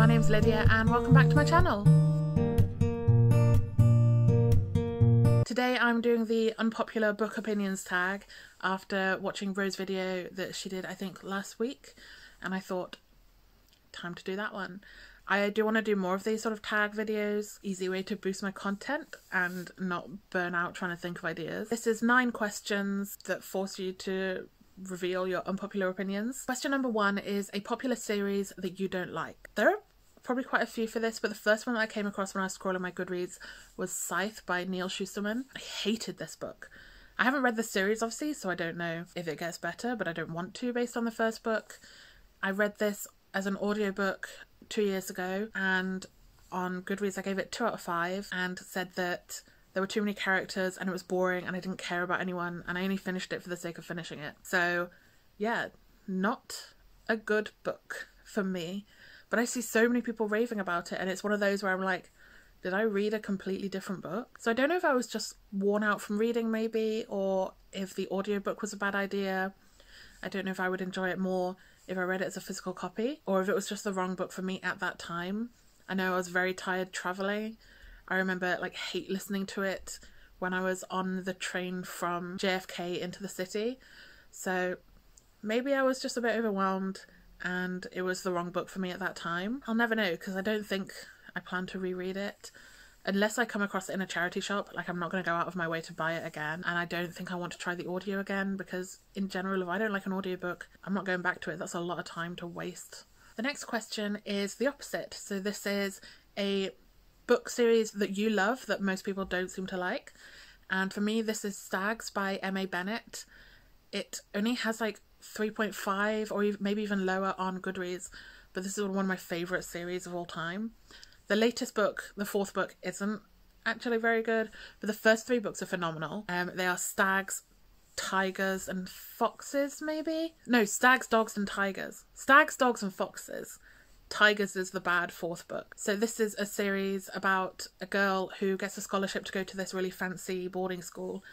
my name's Lydia and welcome back to my channel. Today I'm doing the unpopular book opinions tag after watching Rose's video that she did I think last week and I thought time to do that one. I do want to do more of these sort of tag videos, easy way to boost my content and not burn out trying to think of ideas. This is nine questions that force you to reveal your unpopular opinions. Question number one is a popular series that you don't like. There are probably quite a few for this, but the first one that I came across when I was scrolling my Goodreads was Scythe by Neal Shusterman. I hated this book. I haven't read the series, obviously, so I don't know if it gets better, but I don't want to based on the first book. I read this as an audiobook two years ago, and on Goodreads I gave it two out of five and said that there were too many characters and it was boring and I didn't care about anyone and I only finished it for the sake of finishing it. So, yeah, not a good book for me. But I see so many people raving about it and it's one of those where I'm like, did I read a completely different book? So I don't know if I was just worn out from reading maybe or if the audiobook was a bad idea. I don't know if I would enjoy it more if I read it as a physical copy or if it was just the wrong book for me at that time. I know I was very tired traveling I remember like hate listening to it when I was on the train from JFK into the city. So maybe I was just a bit overwhelmed and it was the wrong book for me at that time. I'll never know because I don't think I plan to reread it. Unless I come across it in a charity shop, like I'm not going to go out of my way to buy it again. And I don't think I want to try the audio again because, in general, if I don't like an audiobook, I'm not going back to it. That's a lot of time to waste. The next question is the opposite. So, this is a book series that you love that most people don't seem to like. And for me, this is Stags by M.A. Bennett. It only has like 3.5 or maybe even lower on Goodreads, but this is one of my favourite series of all time. The latest book, the fourth book, isn't actually very good, but the first three books are phenomenal. Um, they are Stags, Tigers, and Foxes, maybe? No, Stags, Dogs, and Tigers. Stags, Dogs, and Foxes. Tigers is the bad fourth book. So this is a series about a girl who gets a scholarship to go to this really fancy boarding school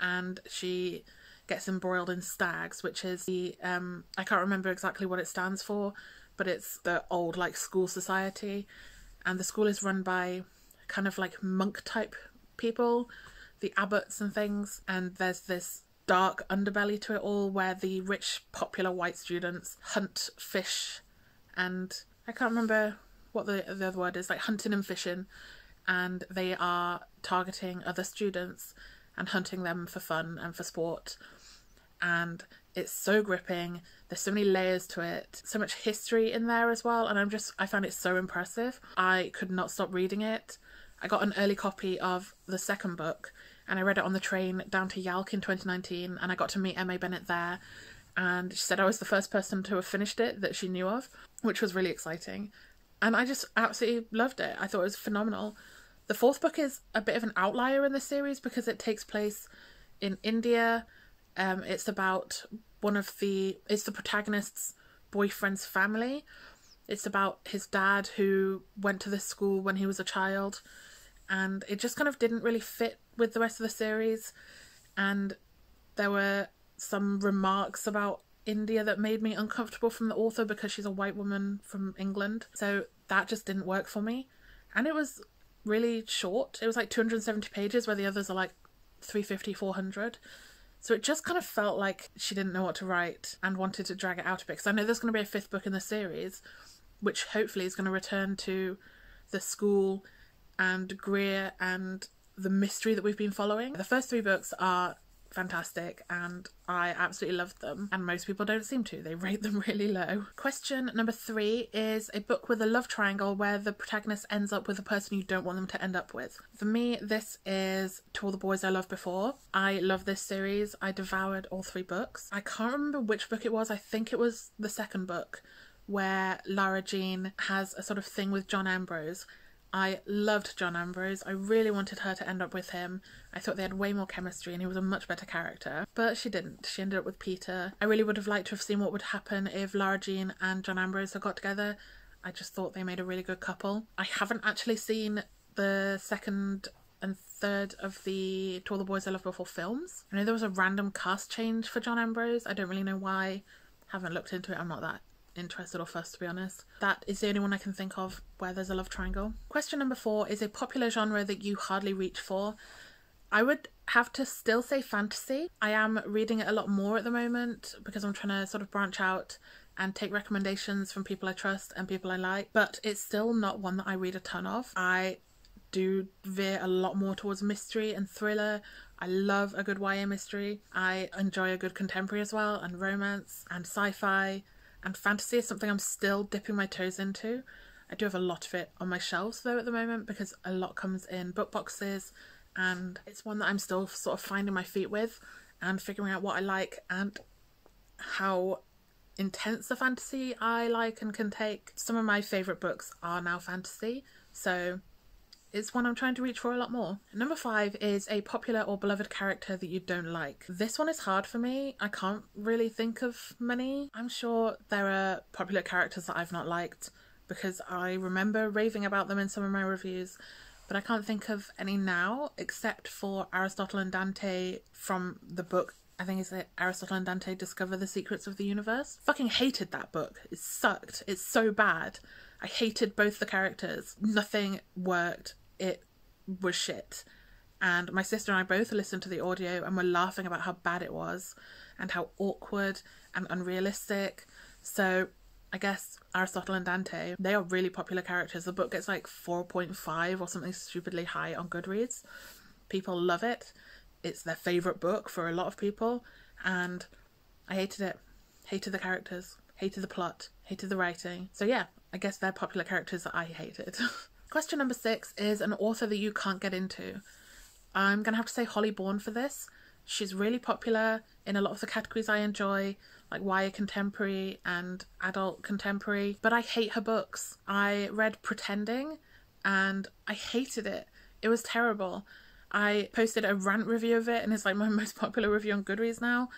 and she gets embroiled in stags, which is the um I can't remember exactly what it stands for, but it's the old like school society and the school is run by kind of like monk type people, the abbots and things, and there's this dark underbelly to it all where the rich popular white students hunt fish and I can't remember what the, the other word is, like hunting and fishing, and they are targeting other students and hunting them for fun and for sport. And it's so gripping. There's so many layers to it, so much history in there as well. And I'm just, I found it so impressive. I could not stop reading it. I got an early copy of the second book and I read it on the train down to YALC in 2019 and I got to meet M.A. Bennett there and she said I was the first person to have finished it that she knew of, which was really exciting. And I just absolutely loved it. I thought it was phenomenal. The fourth book is a bit of an outlier in the series because it takes place in India. Um, it's about one of the it's the protagonist's boyfriend's family. It's about his dad who went to this school when he was a child, and it just kind of didn't really fit with the rest of the series. And there were some remarks about India that made me uncomfortable from the author because she's a white woman from England. So that just didn't work for me. And it was really short. It was like 270 pages where the others are like 350, 400. So it just kind of felt like she didn't know what to write and wanted to drag it out a bit. Because I know there's going to be a fifth book in the series, which hopefully is going to return to the school and Greer and the mystery that we've been following. The first three books are fantastic and I absolutely loved them and most people don't seem to. They rate them really low. Question number three is a book with a love triangle where the protagonist ends up with a person you don't want them to end up with. For me this is To All the Boys I Loved Before. I love this series. I devoured all three books. I can't remember which book it was. I think it was the second book where Lara Jean has a sort of thing with John Ambrose I loved John Ambrose. I really wanted her to end up with him. I thought they had way more chemistry and he was a much better character. But she didn't. She ended up with Peter. I really would have liked to have seen what would happen if Lara Jean and John Ambrose had got together. I just thought they made a really good couple. I haven't actually seen the second and third of the To All the Boys I Loved Before films. I know there was a random cast change for John Ambrose. I don't really know why. Haven't looked into it. I'm not that interested or fussed to be honest. That is the only one I can think of where there's a love triangle. Question number four is a popular genre that you hardly reach for. I would have to still say fantasy. I am reading it a lot more at the moment because I'm trying to sort of branch out and take recommendations from people I trust and people I like, but it's still not one that I read a ton of. I do veer a lot more towards mystery and thriller. I love a good YA mystery. I enjoy a good contemporary as well, and romance and sci fi and fantasy is something I'm still dipping my toes into. I do have a lot of it on my shelves though at the moment because a lot comes in book boxes and it's one that I'm still sort of finding my feet with and figuring out what I like and how intense the fantasy I like and can take. Some of my favourite books are now fantasy, so it's one I'm trying to reach for a lot more. Number five is a popular or beloved character that you don't like. This one is hard for me. I can't really think of many. I'm sure there are popular characters that I've not liked because I remember raving about them in some of my reviews, but I can't think of any now except for Aristotle and Dante from the book. I think it's Aristotle and Dante Discover the Secrets of the Universe. Fucking hated that book. It sucked. It's so bad. I hated both the characters. Nothing worked it was shit. And my sister and I both listened to the audio and were laughing about how bad it was and how awkward and unrealistic. So I guess Aristotle and Dante, they are really popular characters. The book gets like 4.5 or something stupidly high on Goodreads. People love it. It's their favourite book for a lot of people. And I hated it. Hated the characters. Hated the plot. Hated the writing. So yeah, I guess they're popular characters that I hated. Question number six is an author that you can't get into. I'm going to have to say Holly Bourne for this. She's really popular in a lot of the categories I enjoy, like YA contemporary and adult contemporary, but I hate her books. I read Pretending and I hated it. It was terrible. I posted a rant review of it and it's like my most popular review on Goodreads now.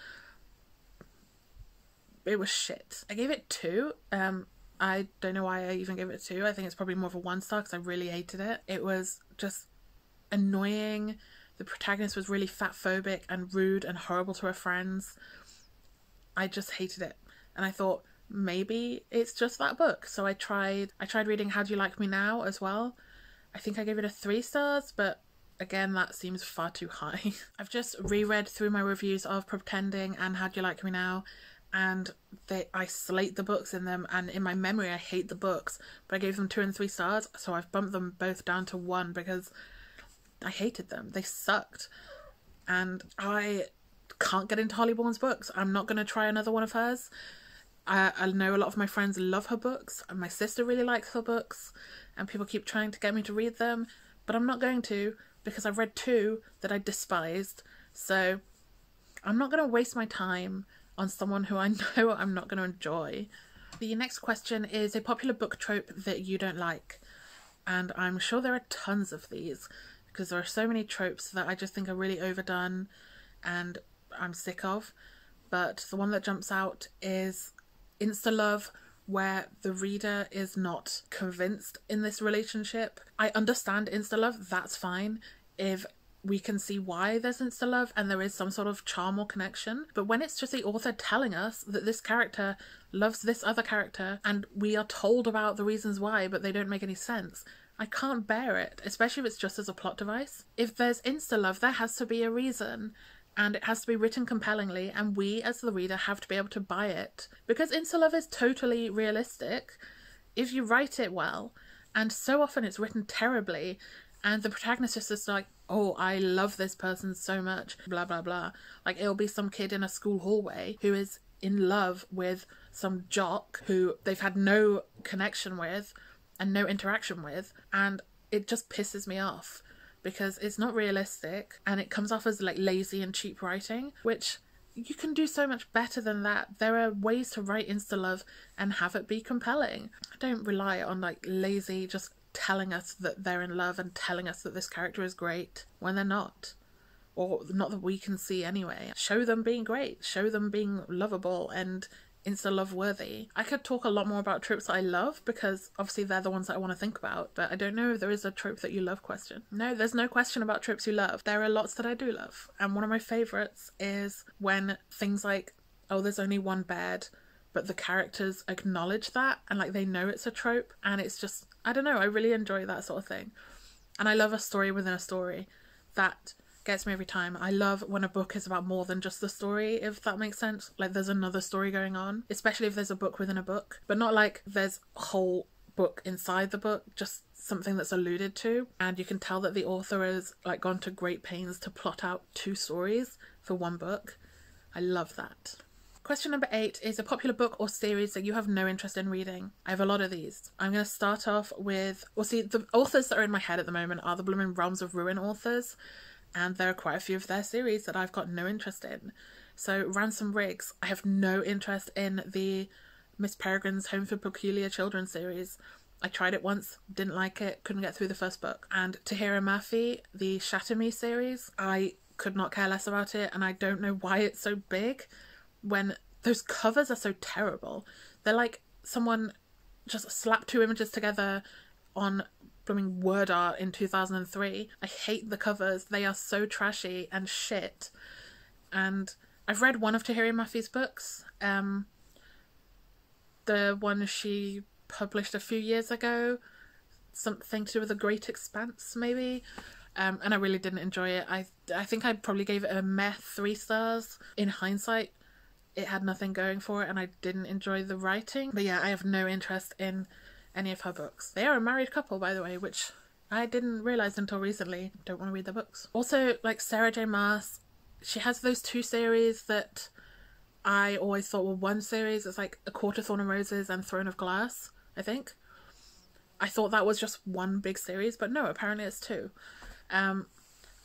It was shit. I gave it two. Um, I don't know why I even gave it two. I think it's probably more of a one star because I really hated it. It was just annoying. The protagonist was really fat phobic and rude and horrible to her friends. I just hated it. And I thought maybe it's just that book. So I tried I tried reading How Do You Like Me Now as well. I think I gave it a three stars, but again that seems far too high. I've just reread through my reviews of Pretending and How Do You Like Me Now and they I slate the books in them and in my memory I hate the books but I gave them two and three stars so I've bumped them both down to one because I hated them. They sucked. And I can't get into Holly Bourne's books. I'm not going to try another one of hers. I, I know a lot of my friends love her books and my sister really likes her books and people keep trying to get me to read them but I'm not going to because I've read two that I despised. So I'm not going to waste my time on someone who I know I'm not going to enjoy. The next question is a popular book trope that you don't like. And I'm sure there are tons of these because there are so many tropes that I just think are really overdone and I'm sick of. But the one that jumps out is insta love, where the reader is not convinced in this relationship. I understand insta love, that's fine. If we can see why there's insta love and there is some sort of charm or connection. But when it's just the author telling us that this character loves this other character and we are told about the reasons why, but they don't make any sense, I can't bear it, especially if it's just as a plot device. If there's insta love, there has to be a reason. And it has to be written compellingly, and we as the reader have to be able to buy it. Because insta love is totally realistic if you write it well, and so often it's written terribly, and the protagonist is just like, oh, I love this person so much, blah, blah, blah. Like, it'll be some kid in a school hallway who is in love with some jock who they've had no connection with and no interaction with, and it just pisses me off because it's not realistic and it comes off as like lazy and cheap writing, which you can do so much better than that. There are ways to write insta love and have it be compelling. Don't rely on like lazy, just telling us that they're in love and telling us that this character is great when they're not. Or not that we can see anyway. Show them being great, show them being lovable and insta love worthy. I could talk a lot more about tropes I love because obviously they're the ones that I want to think about, but I don't know if there is a trope that you love question. No, there's no question about tropes you love. There are lots that I do love. And one of my favourites is when things like, oh, there's only one bed, but the characters acknowledge that and like they know it's a trope and it's just I don't know, I really enjoy that sort of thing. And I love a story within a story. That gets me every time. I love when a book is about more than just the story, if that makes sense. Like there's another story going on, especially if there's a book within a book, but not like there's a whole book inside the book, just something that's alluded to. And you can tell that the author has like gone to great pains to plot out two stories for one book. I love that. Question number eight is a popular book or series that you have no interest in reading. I have a lot of these. I'm going to start off with, well, see, the authors that are in my head at the moment are the Blooming Realms of Ruin authors, and there are quite a few of their series that I've got no interest in. So, Ransom Riggs, I have no interest in the Miss Peregrine's Home for Peculiar Children series. I tried it once, didn't like it, couldn't get through the first book. And Tahereh Mafi, the Shatter Me series, I could not care less about it, and I don't know why it's so big when those covers are so terrible. They're like someone just slapped two images together on blooming word art in 2003. I hate the covers. They are so trashy and shit. And I've read one of Tahereh Mafi's books. Um, the one she published a few years ago, something to do with the Great Expanse, maybe. Um, and I really didn't enjoy it. I I think I probably gave it a meh three stars. In hindsight, it had nothing going for it, and I didn't enjoy the writing. But yeah, I have no interest in any of her books. They are a married couple, by the way, which I didn't realize until recently. Don't want to read their books. Also, like Sarah J. Maas, she has those two series that I always thought were one series. It's like A Court of Thorn and Roses and Throne of Glass, I think. I thought that was just one big series, but no, apparently it's two. Um,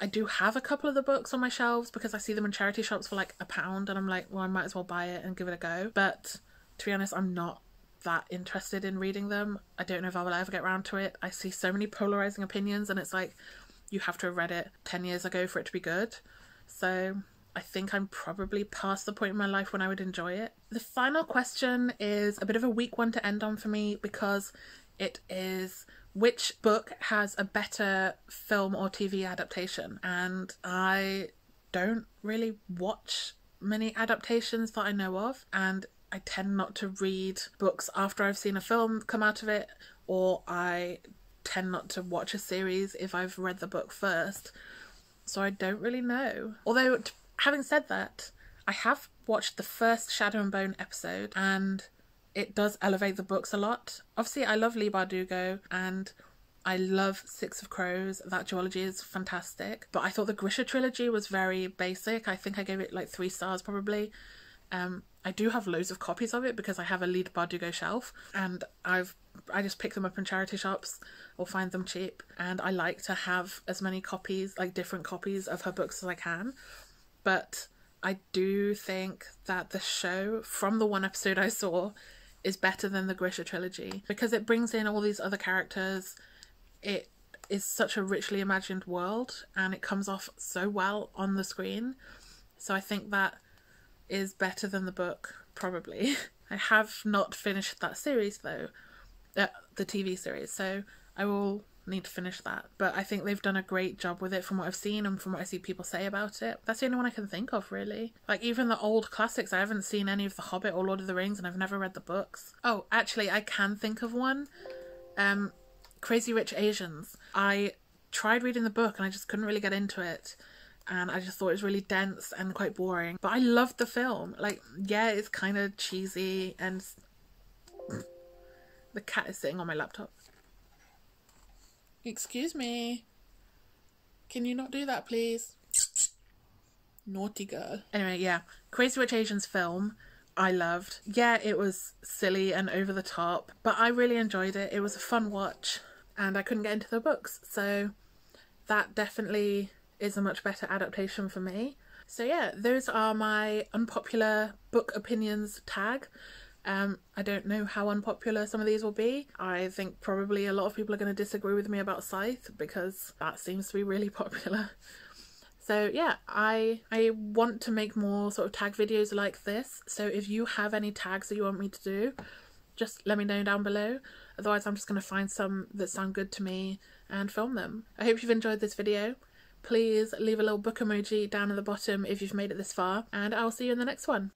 I do have a couple of the books on my shelves because I see them in charity shops for like a pound, and I'm like, well, I might as well buy it and give it a go. But to be honest, I'm not that interested in reading them. I don't know if I will ever get around to it. I see so many polarizing opinions, and it's like you have to have read it 10 years ago for it to be good. So I think I'm probably past the point in my life when I would enjoy it. The final question is a bit of a weak one to end on for me because it is which book has a better film or TV adaptation? And I don't really watch many adaptations that I know of, and I tend not to read books after I've seen a film come out of it, or I tend not to watch a series if I've read the book first. So I don't really know. Although, having said that, I have watched the first Shadow and Bone episode, and it does elevate the books a lot. Obviously, I love Leigh Bardugo and I love Six of Crows. That duology is fantastic. But I thought the Grisha trilogy was very basic. I think I gave it like three stars probably. Um, I do have loads of copies of it because I have a Leigh Bardugo shelf and I've I just pick them up in charity shops or find them cheap and I like to have as many copies like different copies of her books as I can but I do think that the show from the one episode I saw is better than the Grisha trilogy because it brings in all these other characters. It is such a richly imagined world and it comes off so well on the screen. So I think that is better than the book, probably. I have not finished that series though, uh, the TV series, so I will need to finish that. But I think they've done a great job with it from what I've seen and from what I see people say about it. That's the only one I can think of, really. Like, even the old classics, I haven't seen any of The Hobbit or Lord of the Rings, and I've never read the books. Oh, actually, I can think of one. Um, Crazy Rich Asians. I tried reading the book and I just couldn't really get into it. And I just thought it was really dense and quite boring. But I loved the film. Like, yeah, it's kind of cheesy and. the cat is sitting on my laptop. Excuse me. Can you not do that, please? Naughty girl. Anyway, yeah. Crazy Rich Asians film. I loved. Yeah, it was silly and over the top, but I really enjoyed it. It was a fun watch, and I couldn't get into the books, so that definitely is a much better adaptation for me. So, yeah, those are my unpopular book opinions tag. Um, I don't know how unpopular some of these will be. I think probably a lot of people are going to disagree with me about Scythe because that seems to be really popular. So yeah, I I want to make more sort of tag videos like this. So if you have any tags that you want me to do, just let me know down below. Otherwise I'm just going to find some that sound good to me and film them. I hope you've enjoyed this video. Please leave a little book emoji down at the bottom if you've made it this far and I'll see you in the next one.